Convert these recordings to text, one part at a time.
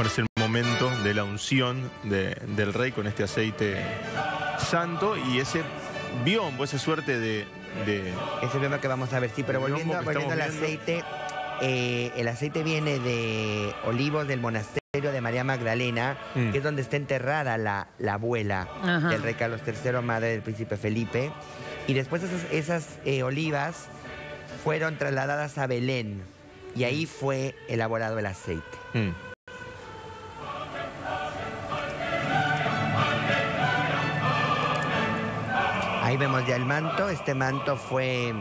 Bueno, es el momento de la unción de- del rey con este aceite santo y ese biombo, esa suerte de... de- Ese tema que vamos a ver, sí, pero volviendo, biombo al aceite, eh, el aceite viene de olivos del monasterio de María Magdalena, Mm. que es donde está enterrada la, la abuela Ajá. del rey Carlos III, madre del príncipe Felipe. Y después esas, esas, eh, olivas fueron trasladadas a Belén y ahí fue elaborado el aceite. Mm. Ahí vemos ya el manto. Este manto fue,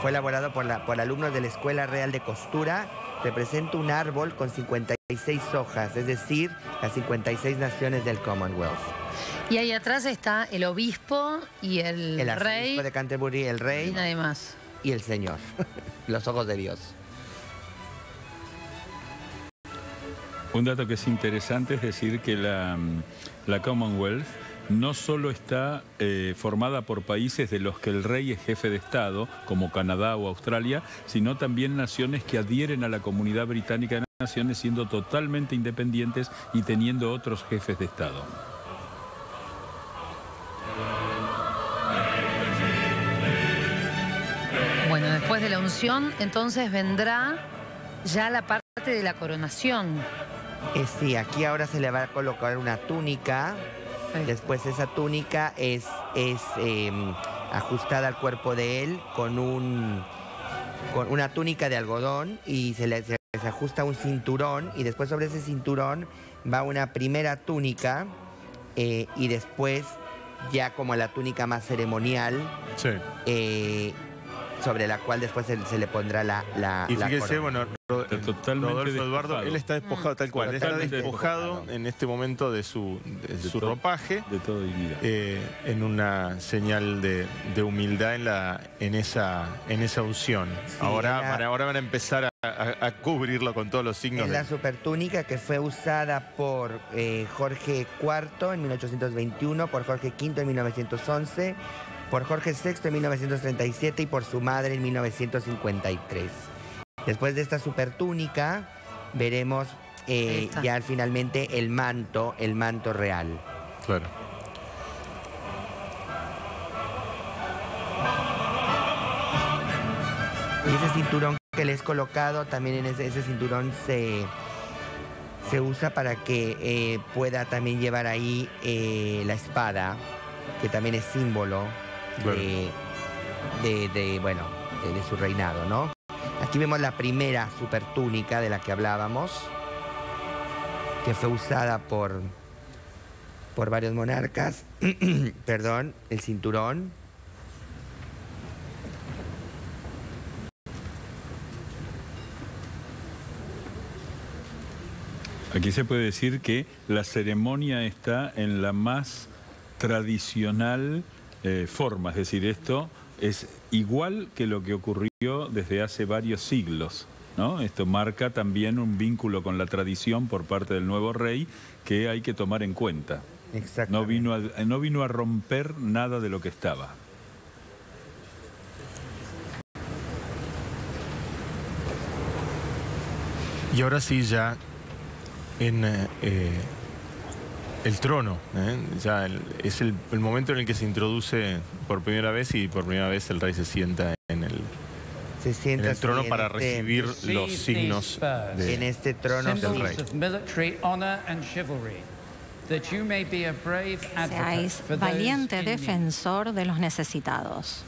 fue elaborado por, la, por alumnos de la Escuela Real de Costura. Representa un árbol con 56 hojas, es decir, las 56 naciones del Commonwealth. Y ahí atrás está el obispo y el, El rey. arzobispo de Canterbury, el Y rey nadie más. y el Señor. Los ojos de Dios. Un dato que es interesante es decir que la, la Commonwealth no solo está eh, formada por países de los que el rey es jefe de Estado, como Canadá o Australia, sino también naciones que adhieren a la comunidad británica de naciones siendo totalmente independientes y teniendo otros jefes de Estado. Bueno, después de la unción, entonces vendrá ya la parte de la coronación. Eh, sí, aquí ahora se le va a colocar una túnica. Después esa túnica es, es eh, ajustada al cuerpo de él con, un, con una túnica de algodón y se le se, se ajusta un cinturón y después sobre ese cinturón va una primera túnica eh, y después ya como la túnica más ceremonial Sí. eh, sobre la cual después se, se le pondrá la, la Y la fíjese, corona. bueno, Está totalmente Rodolfo Eduardo, despojado. él está despojado tal cual, está Totalmente despojado despojado. en este momento de su, de De su todo. ropaje. De toda dignidad. eh, en una señal de, de humildad en, la, en, esa, en esa unción. Sí, ahora, era- van a- ahora van a empezar a, a- a cubrirlo con todos los signos. Es de- la supertúnica que fue usada por eh, Jorge IV en 1821, por Jorge V en 1911, por Jorge VI en 1937 y por su madre en 1953. Después de esta supertúnica veremos eh, ya finalmente el manto, el manto real. Claro. Y ese cinturón que le es colocado, también en ese, ese cinturón se, se usa para que eh, pueda también llevar ahí eh, la espada, que también es símbolo de, de- de, bueno, de, de su reinado, ¿no? Aquí vemos la primera super túnica de la que hablábamos, que fue usada por, por varios monarcas. Perdón, el cinturón. Aquí se puede decir que la ceremonia está en la más tradicional eh, forma, es decir, esto es igual que lo que ocurrió desde hace varios siglos. ¿no? Esto marca también un vínculo con la tradición por parte del nuevo rey que hay que tomar en cuenta. Exacto. No vino a, no vino a romper nada de lo que estaba. Y ahora sí ya en eh, eh, el trono, ¿eh? ya el- es el, el momento en el que se introduce por primera vez y por primera vez el rey se sienta en el, Se en sienta el así trono para este- recibir Receive los signos de, en este trono del rey. Symbols of military honor and chivalry, that you may be a brave advocate Seáis valiente defensor de los necesitados.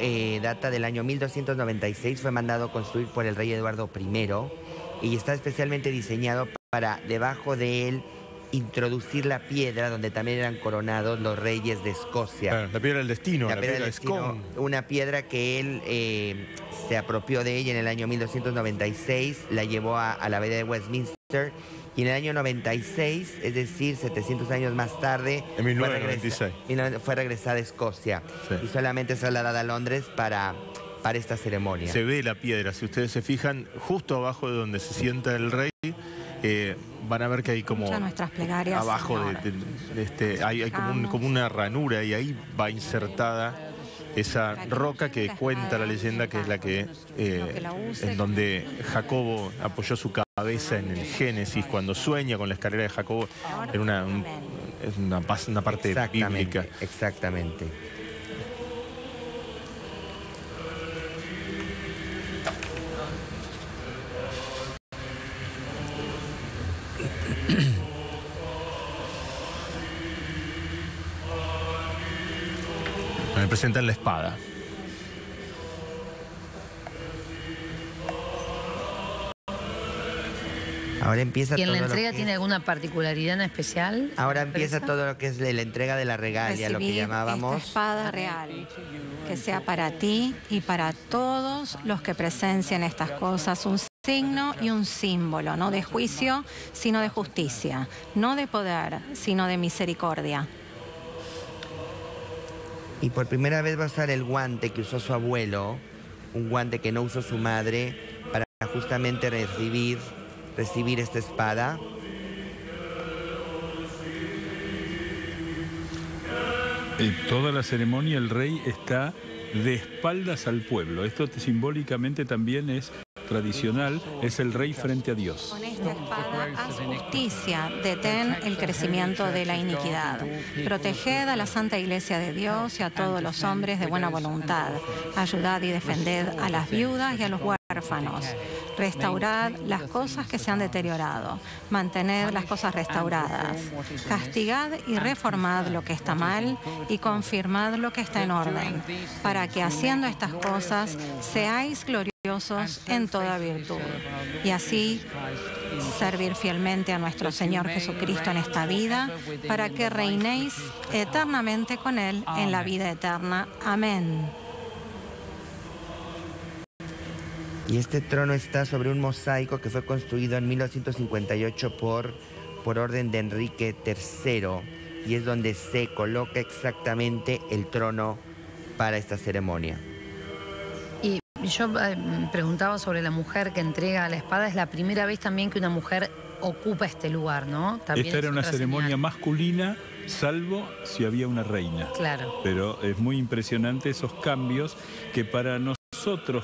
Eh, data del año 1296, fue mandado construir por el rey Eduardo I y está especialmente diseñado para debajo de él introducir la piedra donde también eran coronados los reyes de Escocia. Claro, la piedra del destino, la, La piedra, del destino, una piedra que él eh, se apropió de ella en el año 1296, la llevó a, a la abadía de Westminster Y en el año 96, es decir, 700 años más tarde, En 1996. fue, regresa- fue regresada a Escocia Sí. y solamente trasladada a Londres para, para esta ceremonia. Se ve la piedra, si ustedes se fijan, justo abajo de donde se sienta el rey, eh, van a ver que hay como Escucha nuestras plegarias, abajo de, Señor. de- de este, hay, hay como, un- como una ranura y ahí va insertada esa roca que cuenta la leyenda que es la que eh, en donde Jacobo apoyó su cabeza en el Génesis cuando sueña con la escalera de Jacobo en una, un- una, una parte Exactamente, bíblica. exactamente. Me presentan la espada. Ahora empieza ¿Y en la todo lo entrega que tiene es- alguna particularidad en especial? Ahora ¿La empieza empresa? todo lo que es la entrega de la regalia, lo que llamábamos. esta espada real, que sea para ti y para todos los que presencien estas cosas un signo y un símbolo, no de juicio, sino de justicia, no de poder, sino de misericordia. Y por primera vez va a usar el guante que usó su abuelo, un guante que no usó su madre, para justamente recibir, recibir esta espada. En toda la ceremonia el rey está de espaldas al pueblo. Esto simbólicamente también es tradicional, es el rey frente a Dios. Con esta espada haz justicia, detén el crecimiento de la iniquidad. Proteged a la Santa Iglesia de Dios y a todos los hombres de buena voluntad. Ayudad y defended a las viudas y a los huérfanos. Restaurad las cosas que se han deteriorado. Mantened las cosas restauradas. Castigad y reformad lo que está mal y confirmad lo que está en orden, para que haciendo estas cosas seáis gloriosos en toda virtud. Y así servir fielmente a nuestro Señor Jesucristo en esta vida, para que reinéis eternamente con Él en la vida eterna. Amén. Y este trono está sobre un mosaico que fue construido en 1958 por, por orden de Enrique III y es donde se coloca exactamente el trono para esta ceremonia. Y yo eh, preguntaba sobre la mujer que entrega la espada. Es la primera vez también que una mujer ocupa este lugar, ¿no? También Esta es era una ceremonia señal. masculina, salvo si había una reina. Claro. Pero es muy impresionante esos cambios que para nosotros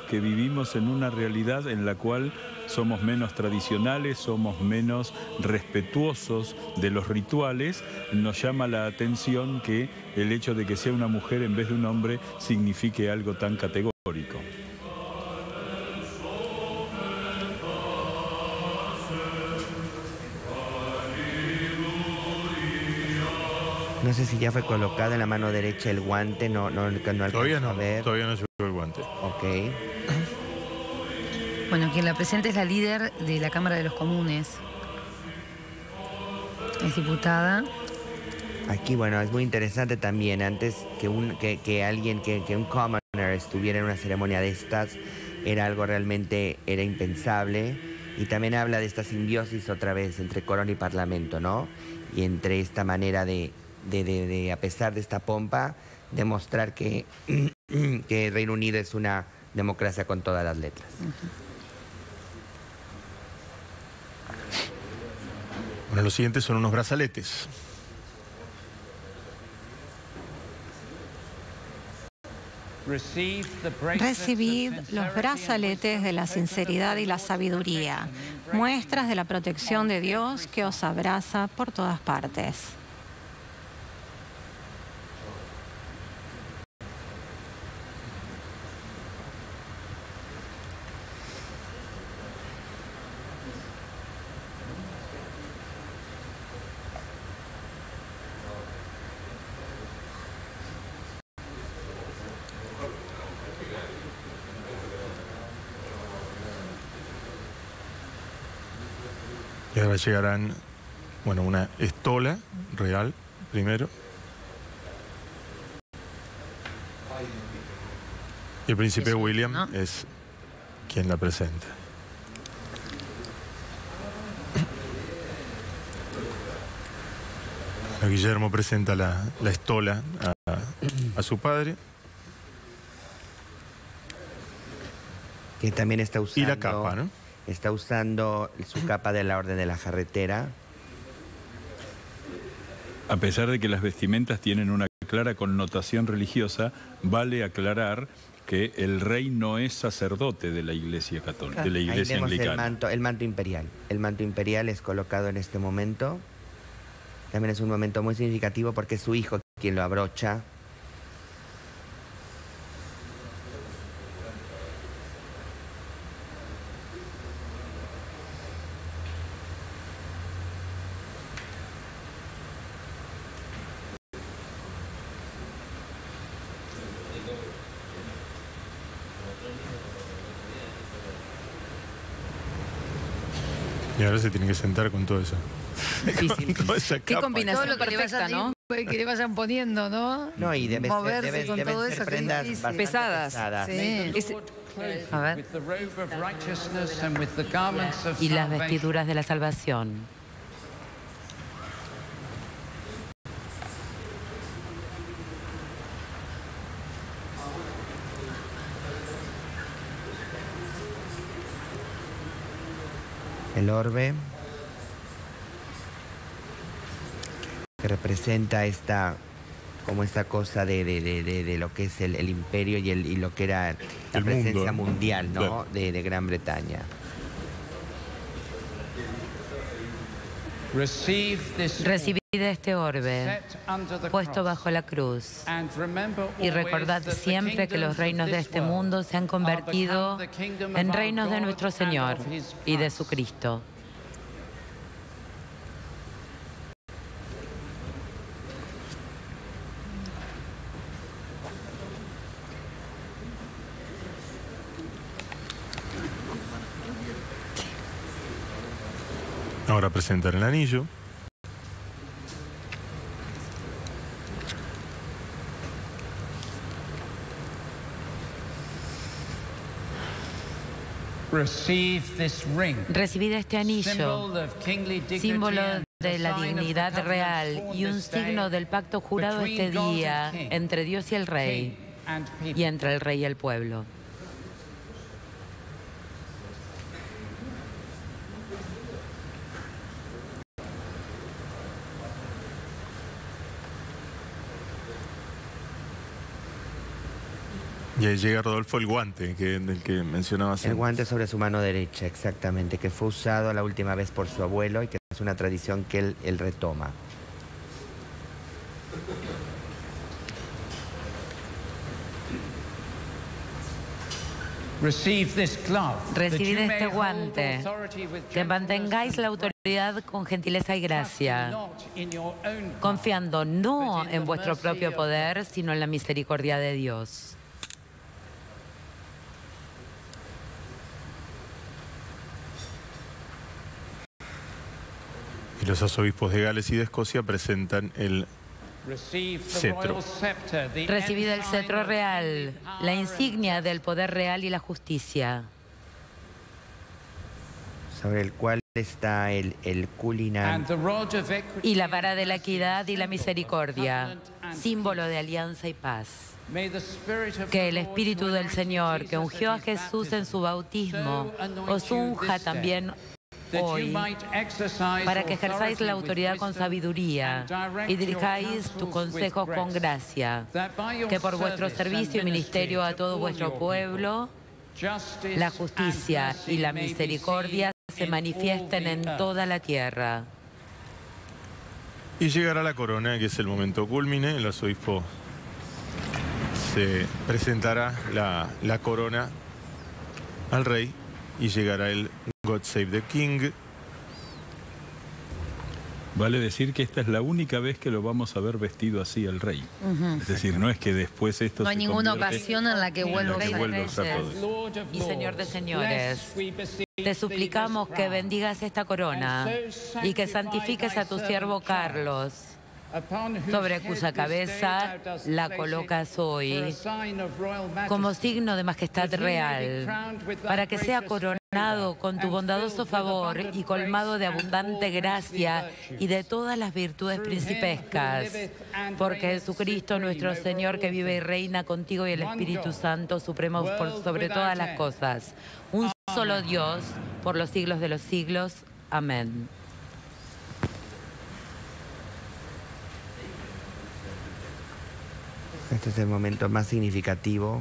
que vivimos en una realidad en la cual somos menos tradicionales, somos menos respetuosos de los rituales, nos llama la atención que el hecho de que sea una mujer en vez de un hombre signifique algo tan categórico. No sé si ya fue colocado en la mano derecha el guante, no, no, no alcanzo Todavía a no, ver. todavía no. Ok. Bueno, quien la presenta es la líder de la Cámara de los Comunes. Es diputada. Aquí, bueno, es muy interesante también, antes que, un, que, que alguien, que, que un commoner estuviera en una ceremonia de estas, era algo realmente, era impensable. Y también habla de esta simbiosis otra vez entre corona y parlamento, ¿no? Y entre esta manera de, de, de- de, a pesar de esta pompa, demostrar que, que Reino Unido es una democracia con todas las letras. Bueno, los siguientes son unos brazaletes. Recibid los brazaletes de la sinceridad y la sabiduría, muestras de la protección de Dios que os abraza por todas partes. Llegarán, bueno, una estola real primero. Y el príncipe Eso, William ¿no? es quien la presenta. Guillermo presenta la, la estola a, a su padre Que también está usando. y la capa, ¿no? Está usando su capa de la Orden de la Jarretera. A pesar de que las vestimentas tienen una clara connotación religiosa, vale aclarar que el rey no es sacerdote de la Iglesia católica, de la Ahí Iglesia vemos el anglicana. manto, el manto imperial. El manto imperial es colocado en este momento. También es un momento muy significativo porque es su hijo quien lo abrocha. Se tiene que sentar con todo eso. Difícil. Con toda esa Qué capa. combinación Todo lo que le perfecta, vayan, ¿no? que le vayan poniendo, ¿no? No, y debe Moverse ser, debe- con deben todo ser eso, qué prendas difícil. bastante Pesadas. pesadas. Sí. Es- A ver. Y las vestiduras de la salvación. El orbe que representa esta como esta cosa de, de- de- de- lo que es el, el imperio y, el, y lo que era la El presencia mundo. mundial ¿no? De Gran Bretaña. Recibid este orbe puesto bajo la cruz. Y recordad siempre que los reinos de este mundo se han convertido en reinos de nuestro Señor y de su Cristo. Ahora presentar el anillo. Recibid este anillo, símbolo de la dignidad real y un signo del pacto jurado este día entre Dios y el rey y entre el rey y el pueblo. Y ahí llega Rodolfo el guante, que, del que mencionabas. El guante sobre su mano derecha, exactamente, que fue usado la última vez por su abuelo y que es una tradición que él, él retoma. Receive this glove, that Recibid este guante, que mantengáis la autoridad con gentileza y gracia, confiando no en vuestro propio poder, sino en la misericordia de Dios. Los arzobispos de Gales y de Escocia presentan el Cetro. royal scepter, the Recibid el cetro of real, power la and insignia del poder real y la justicia, sobre el cual está el, el y la vara de la equidad y la symbol of misericordia, símbolo de alianza y paz. Que el Espíritu del Señor, que ungió a Jesús en su bautismo, os unja también hoy para que ejerzáis authority la with autoridad con wisdom sabiduría and direct y your dirijáis tus with consejos con grace, gracia, that by your que por vuestro servicio y ministry ministerio a to todo all vuestro your pueblo, people, justice la and justicia mercy y la misericordia se in manifiesten all en toda la tierra. Y llegará la corona, que es el momento culmine. El arzobispo se presentará la, la corona al rey y llegará el God Save the King. Vale decir que esta es la única vez que lo vamos a ver vestido así al rey. Es decir, no es que después esto No hay se ninguna ocasión en la que vuelva a Y Señor de señores, Te suplicamos que bendigas esta corona y que santifiques a tu siervo Carlos, sobre cuya cabeza la colocas hoy como signo de majestad real, para que sea coronado con tu bondadoso favor y colmado de abundante gracia y de todas las virtudes principescas. Porque Jesucristo nuestro Señor, que vive y reina contigo y el Espíritu Santo, supremo por sobre todas las cosas. Un solo Dios, por los siglos de los siglos. Amén. Este es el momento más significativo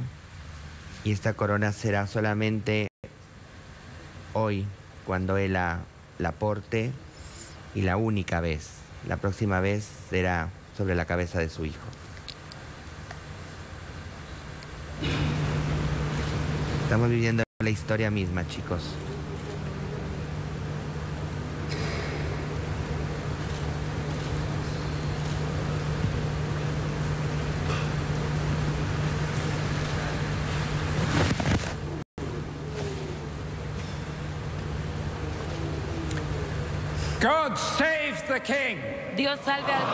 y esta corona será solamente hoy cuando Él la, porte y la única vez. La próxima vez será sobre la cabeza de su Hijo. Estamos viviendo la historia misma, chicos. God save the king. Dios salve al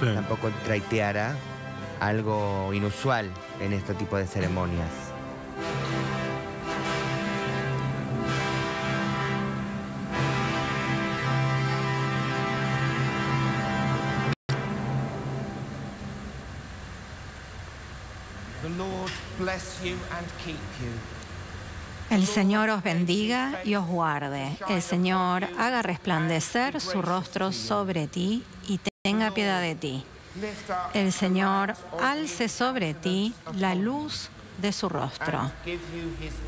Sí. Tampoco traiteara algo inusual en este tipo de ceremonias. The Lord bless you and keep you. El Señor os bendiga y os guarde. El Señor haga resplandecer su rostro sobre ti tenga piedad de ti. El Señor alce sobre ti la luz de su rostro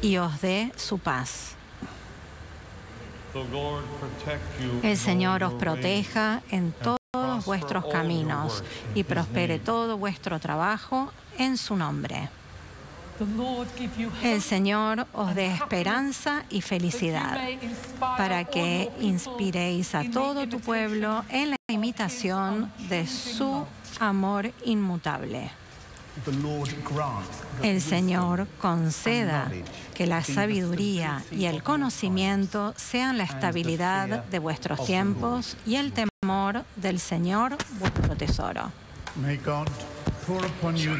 y os dé su paz. El Señor os proteja en todos vuestros caminos y prospere todo vuestro trabajo en su nombre. El Señor os dé esperanza y felicidad para que inspiréis a todo tu pueblo en la imitación de su amor inmutable. El Señor conceda que la sabiduría y el conocimiento sean la estabilidad de vuestros tiempos y el temor del Señor vuestro tesoro.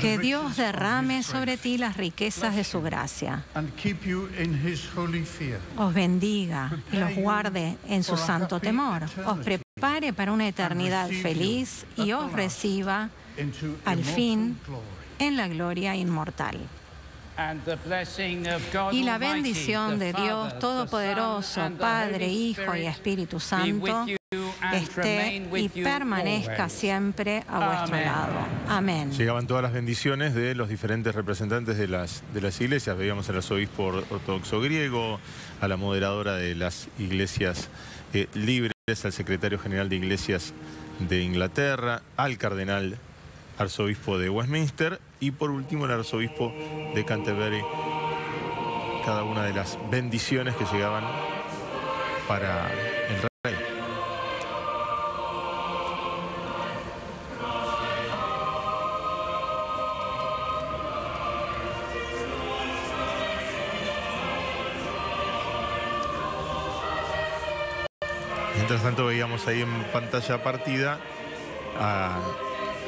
Que Dios derrame sobre ti las riquezas de su gracia. Os bendiga y los guarde en su santo temor. Os prepare para una eternidad feliz y os reciba al fin en la gloria inmortal. And the blessing of God Y la bendición the de Father, Dios Todopoderoso, Son, and the Padre, Holy Hijo y Spirit Espíritu Santo, esté y permanezca siempre a vuestro lado. Amén. Llegaban todas las bendiciones de los diferentes representantes de las, de las iglesias. Veíamos al arzobispo ortodoxo griego, a la moderadora de las iglesias eh, libres, al secretario general de iglesias de Inglaterra, al cardenal arzobispo de Westminster y por último el arzobispo de Canterbury. Cada una de las bendiciones que llegaban para el rey. Mientras tanto veíamos ahí en pantalla partida a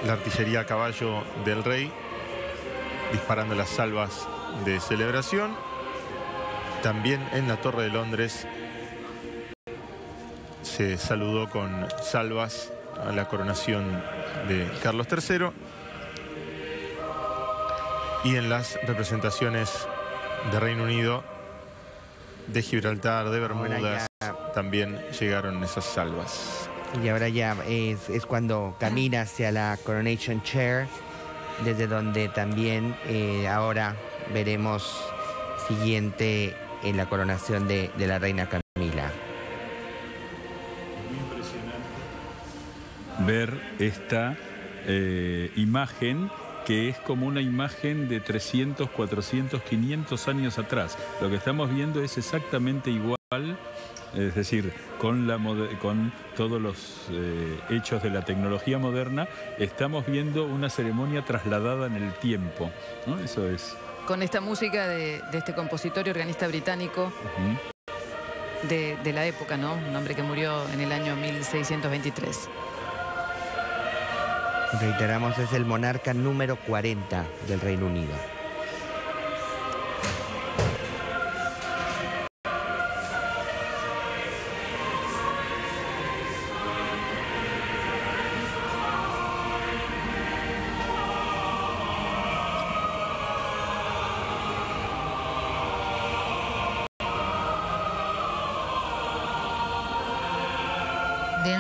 la artillería a caballo del rey disparando las salvas de celebración. También en la Torre de Londres se saludó con salvas a la coronación de Carlos III. Y en las representaciones de Reino Unido, de Gibraltar, de Bermudas, también llegaron esas salvas. Y ahora ya es, es cuando camina hacia la Coronation Chair, desde donde también eh, ahora veremos siguiente en la coronación de, de la reina Camila. Ver esta eh, imagen que es como una imagen de 300, 400, 500 años atrás. Lo que estamos viendo es exactamente igual es decir, con, la, con todos los eh, hechos de la tecnología moderna, estamos viendo una ceremonia trasladada en el tiempo. ¿no? Eso es. Con esta música de, este compositor y organista británico de, de la época, ¿no? Un hombre que murió en el año 1623. Reiteramos, es el monarca número 40 del Reino Unido.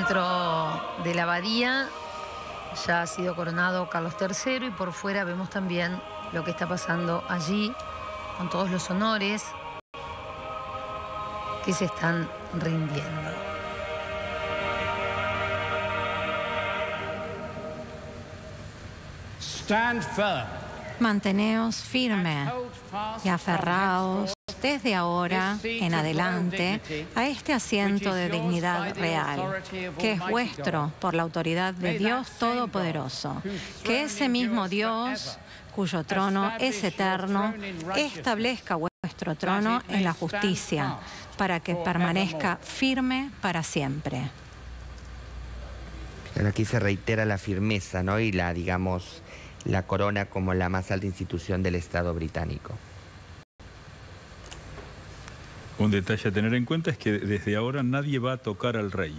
Dentro de la abadía ya ha sido coronado Carlos III y por fuera vemos también lo que está pasando allí con todos los honores que se están rindiendo. Stand firm. Manteneos firme y aferraos desde ahora en adelante a este asiento de dignidad real, que es vuestro por la autoridad de Dios Todopoderoso. Que ese mismo Dios, cuyo trono es eterno, establezca vuestro trono en la justicia, para que permanezca firme para siempre. aquí se reitera la firmeza, ¿no? Y la, digamos, la corona como la más alta institución del Estado británico. Un detalle a tener en cuenta es que desde ahora nadie va a tocar al rey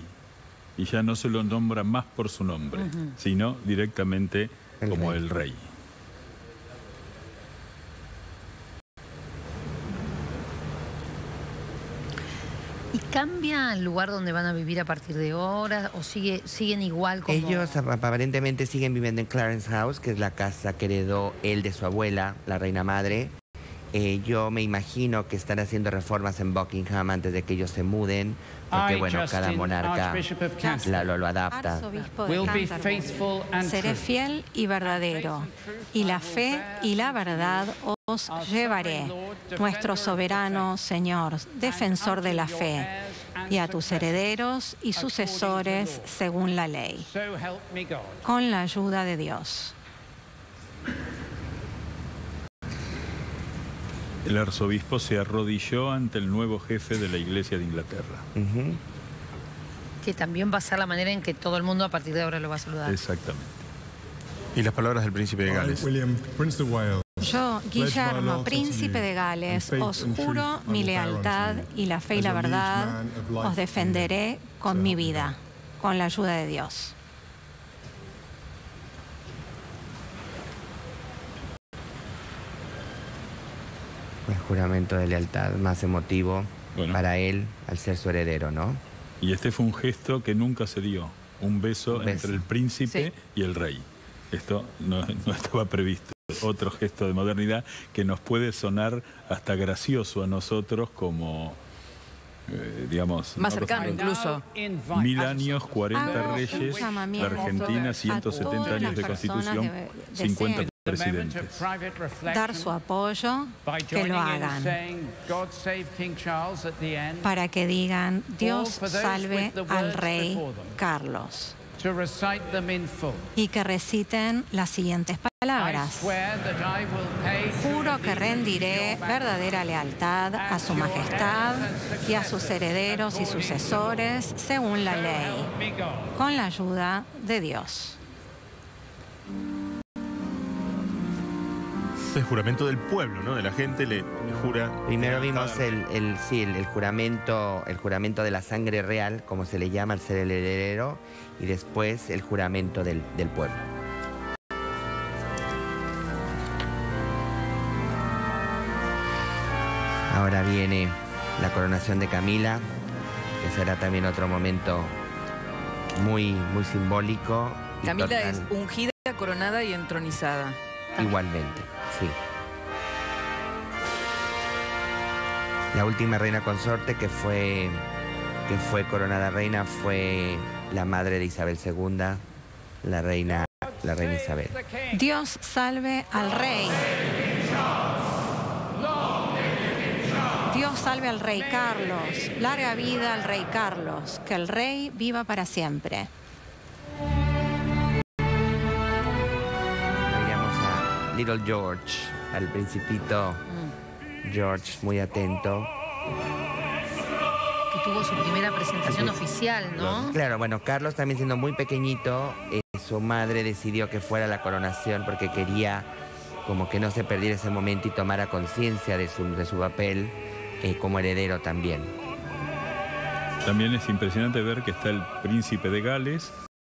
y ya no se lo nombra más por su nombre, sino directamente como el rey. ¿Y cambia el lugar donde van a vivir a partir de ahora o sigue, siguen igual como...? Ellos aparentemente siguen viviendo en Clarence House, que es la casa que heredó él de su abuela, la reina madre. Eh, yo me imagino que están haciendo reformas en Buckingham antes de que ellos se muden, porque bueno, cada monarca lo, lo adapta. Seré fiel y verdadero, y la fe y la verdad os llevaré, nuestro soberano Señor, defensor de la fe, y a tus herederos y sucesores según la ley, con la ayuda de Dios. El arzobispo se arrodilló ante el nuevo jefe de la Iglesia de Inglaterra. Que también va a ser la manera en que todo el mundo a partir de ahora lo va a saludar. Exactamente. Y las palabras del príncipe de Gales. Yo, Guillermo, príncipe de Gales, os juro mi lealtad y la fe y la verdad, os defenderé con mi vida, con la ayuda de Dios. El juramento de lealtad más emotivo para él al ser su heredero, ¿no? Y este fue un gesto que nunca se dio, un beso, Un beso. entre el príncipe Sí. y el rey. Esto no, no estaba previsto. Otro gesto de modernidad que nos puede sonar hasta gracioso a nosotros como, eh, digamos... Más no cercano incluso. Mil años, 40 Hago un reyes, la Argentina, a 170 todas años de constitución, de- 50 deseen presidentes. dar su apoyo, que lo hagan, para que digan Dios salve al rey Carlos. Y que reciten las siguientes I palabras. Juro que rendiré verdadera lealtad a su majestad y a sus herederos y sucesores según la ley, con la ayuda de Dios. Es el juramento del pueblo, ¿no? De la gente le jura. Primero vimos el, el- sí, el, el juramento, el juramento de la sangre real, como se le llama al ser el heredero, y después el juramento del, del pueblo. Ahora viene la coronación de Camila, que será también otro momento muy, muy simbólico. Camila total- es ungida, coronada y entronizada. Igualmente, sí. La última reina consorte que fue, que fue coronada reina fue la madre de Isabel II, la reina, la reina Isabel. Dios salve al rey. Dios salve al rey Carlos. Larga vida al rey Carlos. Que el rey viva para siempre. Veíamos a Little George, al principito George, muy atento. Que tuvo su primera presentación oficial, ¿no? Claro, bueno, Carlos también siendo muy pequeñito, eh, su madre decidió que fuera la coronación porque quería como que no se perdiera ese momento y tomara conciencia de su, de su papel eh, como heredero también. También es impresionante ver que está el príncipe de Gales